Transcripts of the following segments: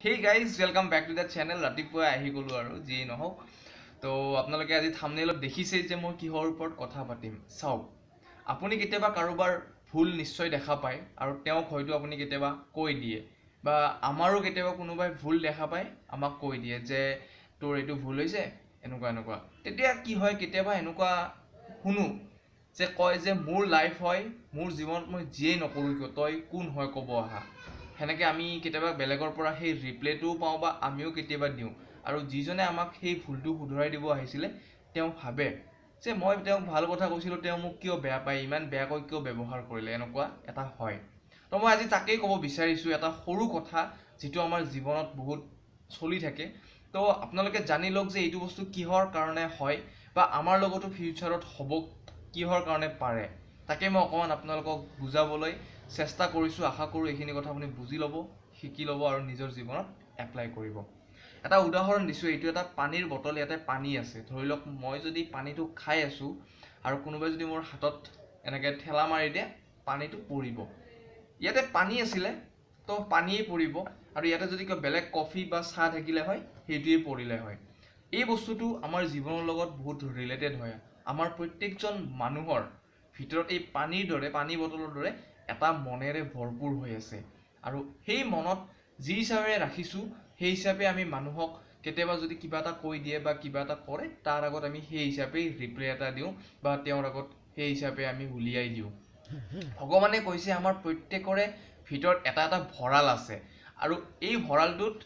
সেই guys welcome back to the channel ৰাতিপুৱাই আহি গ'লোঁ আৰু যিয়েই নহওক। তো আপোনালোকে আজি থামনেলত দেখিছেই যে মই কিহৰ ওপৰত কথা পাতিম। চাওক আপুনি কেতিয়াবা কাৰোবাৰ ভুল নিশ্চয় দেখা পায় আৰু তেওঁক হয়তো আপুনি কেতিয়াবা কৈ দিয়ে বা আমাৰো কেতিয়াবা কোনোবাই ভুল দেখা পায় আমাক কৈ দিয়ে যে তোৰ এইটো ভুল হৈছে এনেকুৱা এনেকুৱা। তেতিয়া কি হয় কেতিয়াবা এনেকুৱা শুনো যে কয় যে মোৰ লাইফ হয় মোৰ জীৱনত মই যিয়েই নকৰোঁ কিয় তই কোন হয় ক'ব অহা সেনেকৈ আমি কেতিয়াবা বেলেগৰ পৰা সেই ৰিপ্লেটোও পাওঁ বা আমিও কেতিয়াবা দিওঁ। আৰু যিজনে আমাক সেই ভুলটো শুধৰাই দিব আহিছিলে তেওঁ ভাবে যে মই তেওঁক ভাল কথা কৈছিলোঁ তেওঁ মোক কিয় বেয়া পায় ইমান বেয়াকৈ কিয় ব্যৱহাৰ কৰিলে এনেকুৱা এটা হয়। তো মই আজি তাকেই ক'ব বিচাৰিছোঁ এটা সৰু কথা যিটো আমাৰ জীৱনত বহুত চলি থাকে। তো আপোনালোকে জানি লওক যে এইটো বস্তু কিহৰ কাৰণে হয় বা আমাৰ লগতো ফিউচাৰত হ'ব কিহৰ কাৰণে পাৰে। তাকে মই অকণমান আপোনালোকক বুজাবলৈ চেষ্টা কৰিছোঁ আশা কৰোঁ এইখিনি কথা আপুনি বুজি ল'ব শিকি ল'ব আৰু নিজৰ জীৱনত এপ্লাই কৰিব। এটা উদাহৰণ দিছোঁ এইটো এটা পানীৰ বটল ইয়াতে পানী আছে। ধৰি লওক মই যদি পানীটো খাই আছোঁ আৰু কোনোবাই যদি মোৰ হাতত এনেকৈ ঠেলা মাৰি দিয়ে পানীটো পৰিব। ইয়াতে পানী আছিলে তো পানীয়েই পৰিব আৰু ইয়াতে যদি কিবা বেলেগ কফি বা চাহ থাকিলে হয় সেইটোৱেই পৰিলে হয়। এই বস্তুটো আমাৰ জীৱনৰ লগত বহুত ৰিলেটেড হয়। আমাৰ প্ৰত্যেকজন মানুহৰ ভিতৰত এই পানীৰ দৰে পানী বটলৰ দৰে এটা মনেৰে ভৰপূৰ হৈ আছে। আৰু সেই মনত যি হিচাপে ৰাখিছোঁ সেই হিচাপে আমি মানুহক কেতিয়াবা যদি কিবা এটা কৈ দিয়ে বা কিবা এটা কৰে তাৰ আগত আমি সেই হিচাপেই ৰিপ্লে এটা দিওঁ বা তেওঁৰ আগত সেই হিচাপে আমি উলিয়াই দিওঁ। ভগৱানে কৈছে আমাৰ প্ৰত্যেকৰে ভিতৰত এটা এটা ভঁৰাল আছে। আৰু এই ভঁৰালটোত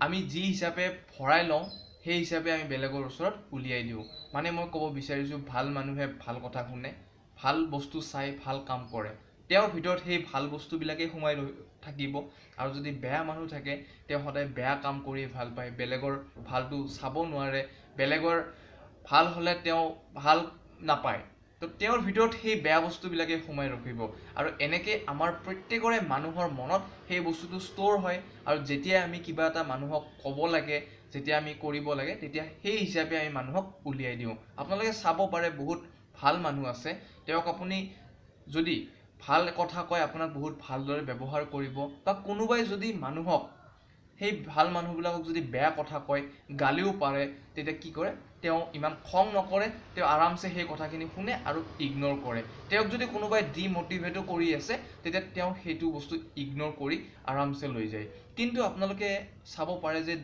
আমি যি হিচাপে ভৰাই লওঁ সেই হিচাপে আমি বেলেগৰ ওচৰত উলিয়াই দিওঁ। মানে মই ক'ব বিচাৰিছোঁ ভাল মানুহে ভাল কথা শুনে। ভাল বস্তু চাই ভাল কাম কৰে। তেওঁৰ ভিতৰত সেই ভাল বস্তুবিলাকেই সোমাই থাকিব। আৰু যদি বেয়া মানুহ থাকে তেওঁ সদায় বেয়া কাম কৰি ভাল পায়। বেলেগৰ ভালটো চাব নোৱাৰে। বেলেগৰ ভাল হ'লে তেওঁ ভাল নাপায়। তো তেওঁৰ ভিতৰত সেই বেয়া বস্তুবিলাকে সোমাই ৰখিব। আৰু এনেকৈ আমাৰ প্ৰত্যেকৰে মানুহৰ মনত সেই বস্তুটো ষ্ট'ৰ হয়। আৰু যেতিয়া আমি কিবা এটা মানুহক ক'ব লাগে যেতিয়া আমি কৰিব লাগে তেতিয়া সেই হিচাপে আমি মানুহক উলিয়াই দিওঁ। আপোনালোকে চাব পাৰে বহুত ভাল মানুহ আছে তেওঁক আপুনি যদি ভাল কথা কয় আপোনাক বহুত ভালদৰে ব্যৱহাৰ কৰিব বা কোনোবাই যদি মানুহক সেই ভাল মানুহবিলাকক যদি বেয়া কথা কয় গালিও পাৰে তেতিয়া কি কৰে তেওঁ ইমান খং নকৰে তেওঁ আৰামছে সেই কথাখিনি শুনে আৰু ইগন'ৰ কৰে। তেওঁক যদি কোনোবাই ডিমটিভেটো কৰি আছে তেতিয়া তেওঁ সেইটো বস্তু ইগন'ৰ কৰি আৰামছে লৈ যায়। কিন্তু আপোনালোকে চাব পাৰে যে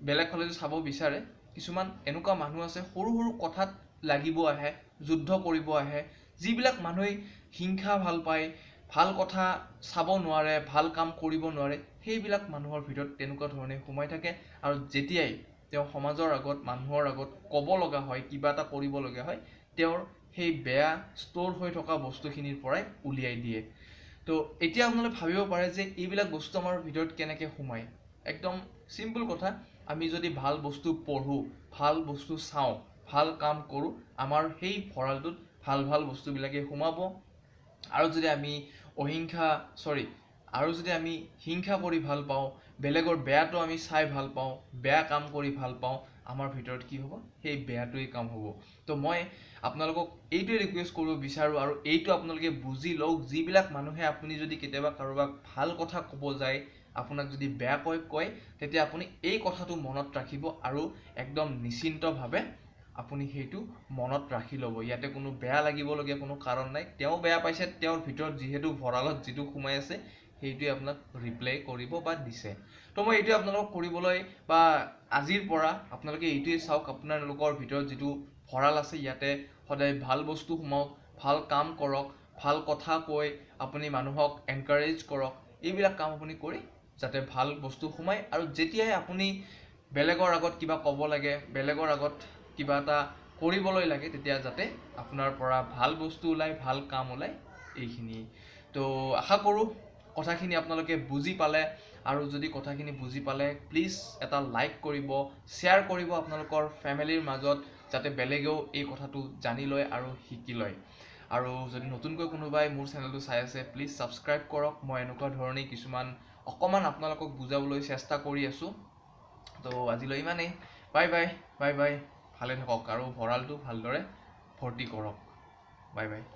বেলেগ ফালে যদি চাব বিচাৰে কিছুমান এনেকুৱা মানুহ আছে সৰু সৰু কথাত লাগিব আহে যুদ্ধ কৰিব আহে যিবিলাক মানুহে হিংসা ভাল পায় ভাল কথা চাব নোৱাৰে ভাল কাম কৰিব নোৱাৰে সেইবিলাক মানুহৰ ভিতৰত তেনেকুৱা ধৰণে সোমাই থাকে। আৰু যেতিয়াই তেওঁ সমাজৰ আগত মানুহৰ আগত ক'ব লগা হয় কিবা এটা কৰিবলগীয়া হয় তেওঁৰ সেই বেয়া ষ্ট'ৰ হৈ থকা বস্তুখিনিৰ পৰাই উলিয়াই দিয়ে। তো এতিয়া আপোনালোকে ভাবিব পাৰে যে এইবিলাক বস্তু আমাৰ ভিতৰত কেনেকৈ সোমায়। একদম চিম্পুল কথা আমি যদি ভাল বস্তু পঢ়োঁ ভাল বস্তু চাওঁ ভাল কাম কৰোঁ আমাৰ সেই ভঁৰালটোত ভাল ভাল বস্তুবিলাকে সোমাব। আৰু যদি আমি অহিংসা চৰি আৰু যদি আমি হিংসা কৰি ভাল পাওঁ বেলেগৰ বেয়াটো আমি চাই ভাল পাওঁ বেয়া কাম কৰি ভাল পাওঁ আমাৰ ভিতৰত কি হ'ব? সেই বেয়াটোৱেই কাম হ'ব। তো মই আপোনালোকক এইটোৱে ৰিকুৱেষ্ট কৰিব বিচাৰোঁ আৰু এইটো আপোনালোকে বুজি লওক যিবিলাক মানুহে আপুনি যদি কেতিয়াবা কাৰোবাক ভাল কথা ক'ব যায় আপোনাক যদি বেয়াকৈ কয় তেতিয়া আপুনি এই কথাটো মনত ৰাখিব আৰু একদম নিশ্চিন্তভাৱে আপুনি সেইটো মনত ৰাখি ল'ব। ইয়াতে কোনো বেয়া লাগিবলগীয়া কোনো কাৰণ নাই। তেওঁ বেয়া পাইছে তেওঁৰ ভিতৰত যিহেতু ভঁৰালত যিটো সোমাই আছে সেইটোৱে আপোনাক ৰিপ্লাই কৰিব বা দিছে। তো মই এইটোৱে আপোনালোকক কৰিবলৈ বা আজিৰ পৰা আপোনালোকে এইটোৱে চাওক আপোনালোকৰ ভিতৰত যিটো ভঁৰাল আছে ইয়াতে সদায় ভাল বস্তু সোমাওক ভাল কাম কৰক ভাল কথা কৈ আপুনি মানুহক এনকাৰেজ কৰক। এইবিলাক কাম আপুনি কৰি যাতে ভাল বস্তু সোমায়। আৰু যেতিয়াই আপুনি বেলেগৰ আগত কিবা ক'ব লাগে বেলেগৰ আগত কিবা এটা কৰিবলৈ লাগে তেতিয়া যাতে আপোনাৰ পৰা ভাল বস্তু ওলায় ভাল কাম ওলায় এইখিনি। তো আশা কৰোঁ কথাখিনি আপোনালোকে বুজি পালে আৰু যদি কথাখিনি বুজি পালে প্লিজ এটা লাইক কৰিব শ্বেয়াৰ কৰিব আপোনালোকৰ ফেমিলিৰ মাজত যাতে বেলেগেও এই কথাটো জানি লয় আৰু শিকি লয়। আৰু যদি নতুনকৈ কোনোবাই মোৰ চেনেলটো চাই আছে প্লিজ ছাবস্ক্ৰাইব কৰক। মই এনেকুৱা ধৰণেই কিছুমান অকণমান আপোনালোকক বুজাবলৈ চেষ্টা কৰি আছোঁ। তো আজিলৈ ইমানেই। বাই বাই বাই বাই ভালে থাকক আৰু ভঁৰালটো ভালদৰে ভৰ্তি কৰক। Bye bye.